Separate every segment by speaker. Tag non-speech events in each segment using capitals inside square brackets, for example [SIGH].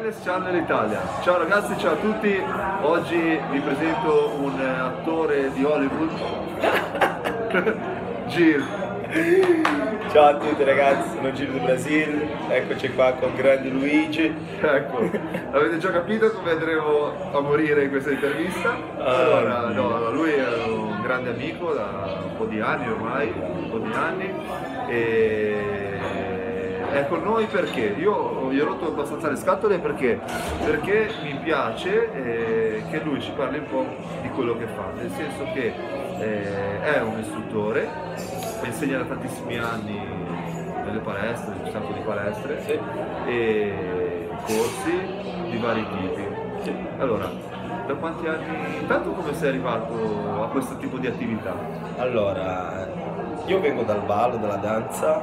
Speaker 1: Wellness Channel Italia. Ciao ragazzi, ciao a tutti. Oggi vi presento un attore di Hollywood. [LAUGHS] Gil.
Speaker 2: Ciao a tutti ragazzi, sono Giro di Brasil, eccoci qua con grande Luigi.
Speaker 1: Ecco, avete già capito come andremo a morire in questa intervista? Allora, no, lui è un grande amico da un po' di anni ormai, un po' di anni e è con noi perché io gli ho rotto abbastanza le scatole perché, perché mi piace eh, che lui ci parli un po' di quello che fa, nel senso che eh, è un istruttore, insegna da tantissimi anni nelle palestre, un sacco di palestre
Speaker 2: Sì.
Speaker 1: e corsi di vari tipi.
Speaker 2: Sì.
Speaker 1: Allora, da quanti anni, intanto come sei arrivato a questo tipo di attività?
Speaker 2: Allora, io vengo dal ballo, dalla danza,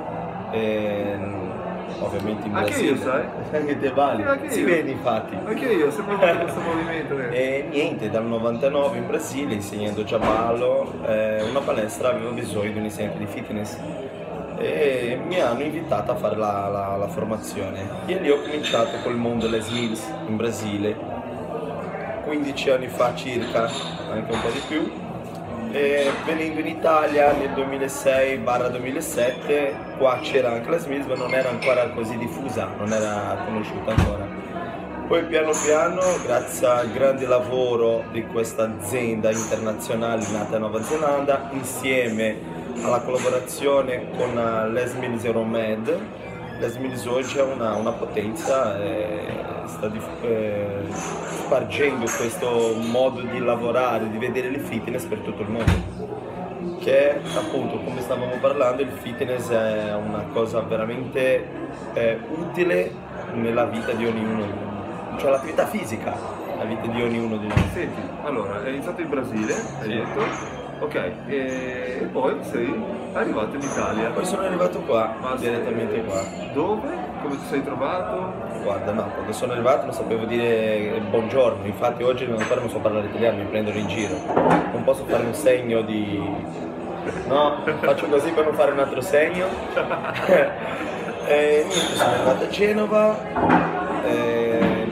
Speaker 2: e, ovviamente in
Speaker 1: Anche
Speaker 2: Brasile.
Speaker 1: io, sai?
Speaker 2: Anche te.
Speaker 1: Sì, anche
Speaker 2: si
Speaker 1: io.
Speaker 2: vede infatti.
Speaker 1: Anche io, sempre fatto questo movimento. eh.
Speaker 2: E niente, dal 99 in Brasile, insegnando già ballo, eh, una palestra aveva bisogno di un insegnante di fitness e mi hanno invitato a fare la, la- la formazione. E lì ho cominciato col mondo Les Mills in Brasile, 15 anni fa circa, anche un po' di più. E venendo in Italia nel 2006-2007, qua c'era anche Les Mills, ma non era ancora così diffusa, non era conosciuta ancora. Poi piano piano, grazie al grande lavoro di questa azienda internazionale nata in Nuova Zelanda, insieme alla collaborazione con eh, Les Mills Euromed, Les Mills oggi è una, una potenza e sta dif- eh, spargendo questo modo di lavorare, di vedere il fitness per tutto il mondo che appunto come stavamo parlando il fitness è una cosa veramente eh, utile nella vita di ognuno, cioè l'attività fisica, la vita di ognuno di noi.
Speaker 1: Senti, allora, hai iniziato in Brasile, hai
Speaker 2: Sì.
Speaker 1: detto, ok, e, e poi sei arrivato in Italia.
Speaker 2: Poi sono arrivato qua,
Speaker 1: Ma
Speaker 2: direttamente qua.
Speaker 1: Dove? Come ti sei trovato?
Speaker 2: Guarda, no, quando sono arrivato non sapevo dire buongiorno, infatti oggi non so parlare italiano, mi prendono in giro. Non posso fare un segno di... No, faccio così per non fare un altro segno. [LAUGHS] [LAUGHS] e niente, sono arrivato a Genova, e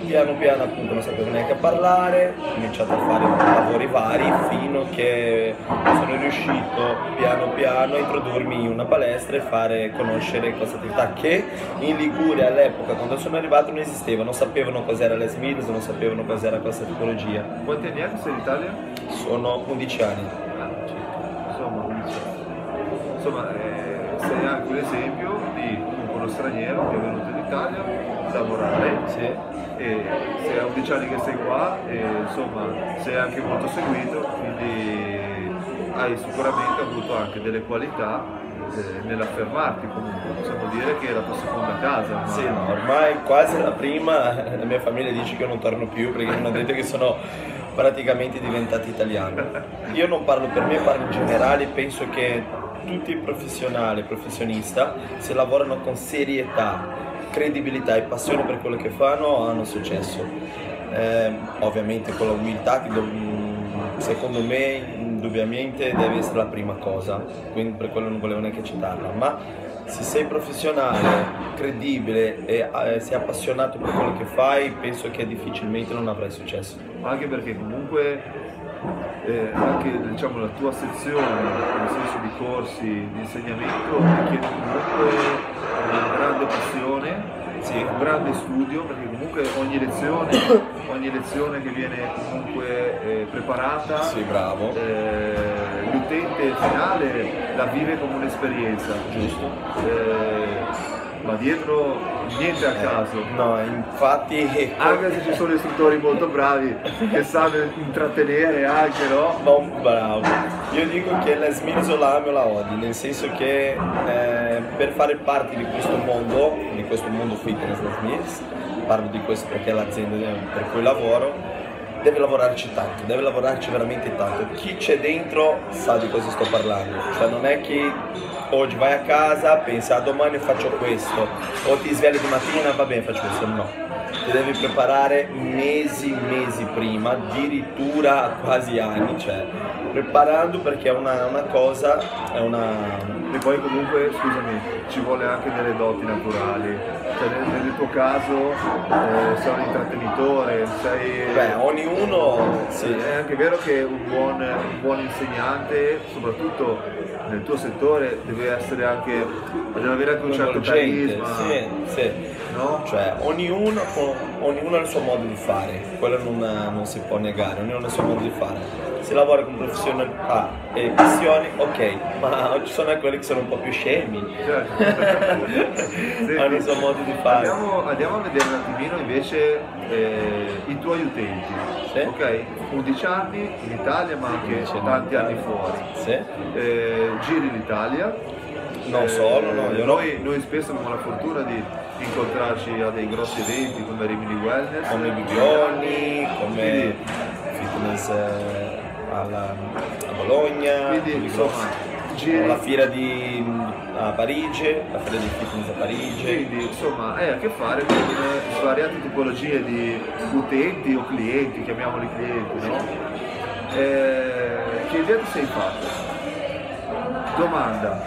Speaker 2: piano piano appunto non sapevo neanche parlare, ho cominciato a fare lavori vari fino a che sono riuscito piano piano a introdurmi in una palestra e fare conoscere questa attività che in Liguria all'epoca quando sono arrivato non esisteva, non sapevano cos'era Les Mills, non sapevano cos'era questa tipologia.
Speaker 1: Quanti anni sei in Italia?
Speaker 2: Sono 11 anni.
Speaker 1: Ah, circa. Insomma, 11 anni. Insomma, eh, sei anche un esempio di uno straniero che è venuto in Italia a lavorare
Speaker 2: Sì.
Speaker 1: E sei a 11 anni che sei qua e insomma sei anche molto seguito, quindi hai sicuramente avuto anche delle qualità eh, nell'affermarti comunque, possiamo dire che è la tua seconda casa. ormai.
Speaker 2: Sì, no, ormai quasi la prima, [LAUGHS] la mia famiglia dice che io non torno più perché mi hanno detto che sono praticamente diventato italiano. Io non parlo per me, parlo in generale, penso che tutti i professionali, professionista, se lavorano con serietà, credibilità e passione per quello che fanno, hanno successo. Eh, ovviamente con la umiltà che dov- secondo me indubbiamente deve essere la prima cosa, quindi per quello non volevo neanche citarla, ma se sei professionale, credibile e eh, sei appassionato per quello che fai, penso che difficilmente non avrai successo.
Speaker 1: anche perché comunque eh, anche diciamo, la tua sezione, nel senso di corsi di insegnamento, richiede comunque una grande passione,
Speaker 2: Sì.
Speaker 1: un grande studio, perché comunque ogni lezione, ogni lezione che viene comunque eh, preparata,
Speaker 2: Sì, bravo.
Speaker 1: eh, l'utente finale la vive come un'esperienza,
Speaker 2: Giusto.
Speaker 1: Eh, ma dietro niente a caso.
Speaker 2: No, infatti...
Speaker 1: Anche se ci sono istruttori molto bravi che sanno intrattenere anche, no?
Speaker 2: Non bravo. Io dico che la o la amo o la odi, nel senso che eh, per fare parte di questo mondo, di questo mondo fitness la Smills, parlo di questo perché è l'azienda per cui lavoro, deve lavorarci tanto, deve lavorarci veramente tanto. Chi c'è dentro sa di cosa sto parlando, cioè non è che oggi vai a casa, pensa "Ah, domani faccio questo, o ti svegli di mattina, va bene faccio questo, no. Ti devi preparare mesi, mesi prima, addirittura quasi anni, cioè preparando perché è una, una cosa, è una,
Speaker 1: e poi comunque, scusami, ci vuole anche delle doti naturali. Cioè, nel, nel tuo caso eh, sei un intrattenitore, sei...
Speaker 2: Beh, ognuno... Sì.
Speaker 1: È anche vero che un buon, un buon insegnante, soprattutto nel tuo settore, deve essere anche... deve avere anche un certo carisma.
Speaker 2: Sì, sì.
Speaker 1: No?
Speaker 2: Cioè, ognuno, ognuno ha il suo modo di fare, quello non, non si può negare, ognuno ha il suo modo di fare si lavora con professionalità e passione, ok, ma ci sono anche quelli che sono un po' più scemi,
Speaker 1: Certo. [LAUGHS]
Speaker 2: Hanno il suo modo di fare.
Speaker 1: Andiamo, andiamo a vedere un attimino invece eh, i tuoi utenti.
Speaker 2: Sì.
Speaker 1: Ok? 11 anni in Italia ma anche
Speaker 2: 11 anni
Speaker 1: tanti anni fuori.
Speaker 2: Sì.
Speaker 1: Eh, giri l'Italia.
Speaker 2: Non
Speaker 1: Eh,
Speaker 2: solo, no, io no.
Speaker 1: noi, noi spesso abbiamo la fortuna di incontrarci a dei grossi eventi come Rimini Wellness.
Speaker 2: come Biglioni, come fitness eh, alla, a Bologna,
Speaker 1: Quindi insomma, giri,
Speaker 2: la fiera di, a Parigi, la fiera di fitness a Parigi.
Speaker 1: Quindi insomma hai a che fare con svariate tipologie di utenti o clienti, chiamiamoli clienti, no? Eh, che idea ti sei fatta? Domanda,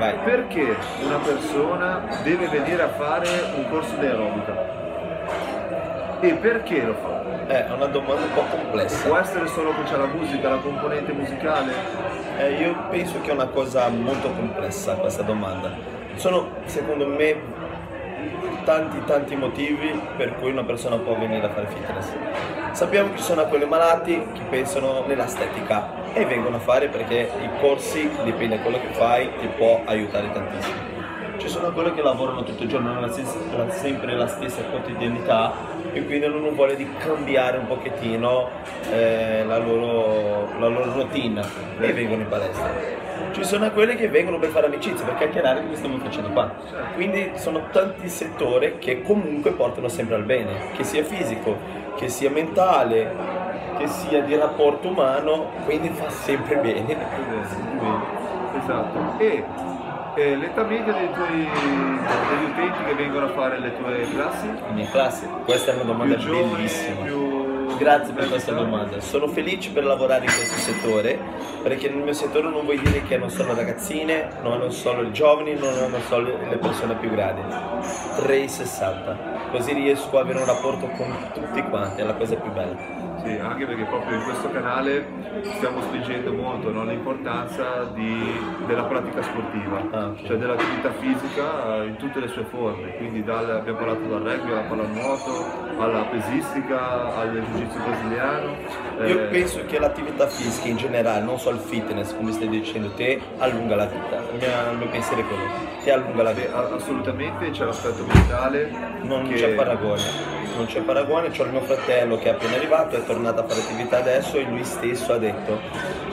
Speaker 2: Vai.
Speaker 1: perché una persona deve venire a fare un corso di aerobica? E perché lo fa?
Speaker 2: Eh, È una domanda un po' complessa.
Speaker 1: Può essere solo che c'è la musica, la componente musicale?
Speaker 2: Eh, io penso che è una cosa molto complessa questa domanda. Sono, secondo me, tanti tanti motivi per cui una persona può venire a fare fitness. Sappiamo che ci sono quelli malati che pensano nell'estetica e vengono a fare perché i corsi, dipende da quello che fai, ti può aiutare tantissimo. Ci sono quelli che lavorano tutto il giorno nella stessa- sempre la stessa quotidianità e quindi hanno voglia di cambiare un pochettino eh, la, loro, la loro routine e vengono in palestra. Ci sono quelli che vengono per fare amicizia, per chiacchierare come stiamo facendo qua. Quindi sono tanti settori che comunque portano sempre al bene, che sia fisico, che sia mentale, che sia di rapporto umano, quindi fa sempre bene.
Speaker 1: Esatto. E eh, l'età media dei tuoi, degli utenti che vengono a fare le tue classi?
Speaker 2: La mia classe, questa è una domanda
Speaker 1: più giovani,
Speaker 2: bellissima.
Speaker 1: più...
Speaker 2: Grazie per questa domanda. Sono felice per lavorare in questo settore perché nel mio settore non vuol dire che hanno solo ragazzine, non solo i giovani, non solo le persone più grandi. 360. Così riesco ad avere un rapporto con tutti quanti, è la cosa più bella.
Speaker 1: Sì, anche perché proprio in questo canale stiamo spingendo molto no, l'importanza di- della pratica sportiva,
Speaker 2: Ah, ok.
Speaker 1: cioè dell'attività fisica eh, in tutte le sue forme, quindi dal- abbiamo parlato dal rugby alla pallanuoto, alla pesistica, al jiu-jitsu brasiliano.
Speaker 2: Io
Speaker 1: eh,
Speaker 2: penso che l'attività fisica in generale, non solo il fitness, come stai dicendo te, allunga la vita. Il mio, il mio pensiero è quello. Ti allunga la
Speaker 1: Beh,
Speaker 2: vita.
Speaker 1: a- assolutamente c'è l'aspetto mentale
Speaker 2: Non
Speaker 1: che-
Speaker 2: c'è paragone, non c'è paragone, c'ho il mio fratello che è appena arrivato, è tornato a fare attività adesso e lui stesso ha detto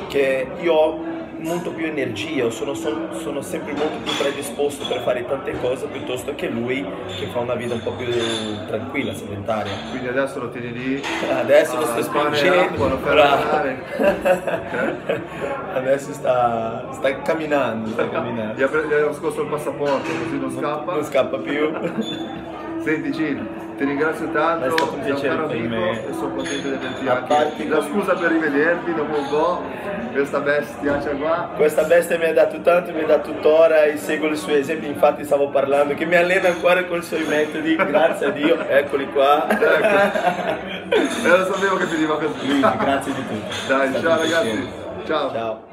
Speaker 2: che io molto più energia, sono, sono- sono sempre molto più predisposto per fare tante cose piuttosto che lui che fa una vita un po' più tranquilla, sedentaria.
Speaker 1: Quindi adesso lo tieni lì.
Speaker 2: Adesso lo
Speaker 1: a
Speaker 2: sto spingendo,
Speaker 1: lavorare.
Speaker 2: Adesso sta, sta camminando, sta camminando.
Speaker 1: Gli ha, nascosto il passaporto così non scappa.
Speaker 2: Non scappa più.
Speaker 1: Senti Gil, ti ringrazio tanto,
Speaker 2: È stato un
Speaker 1: sei un
Speaker 2: piacere
Speaker 1: caro
Speaker 2: per
Speaker 1: amico
Speaker 2: me.
Speaker 1: e sono contento di averti anche.
Speaker 2: parte
Speaker 1: La scusa per rivederti dopo un po', questa bestiaccia qua.
Speaker 2: Questa bestia mi ha dato tanto, mi ha dato tuttora e seguo i suoi esempi, infatti stavo parlando che mi allena ancora con i suoi metodi, grazie a Dio, [LAUGHS] eccoli qua.
Speaker 1: Ecco. E lo sapevo che finiva così.
Speaker 2: Luigi, grazie di tutto.
Speaker 1: Dai, ciao ragazzi.
Speaker 2: piacere.
Speaker 1: Ciao.
Speaker 2: Ciao.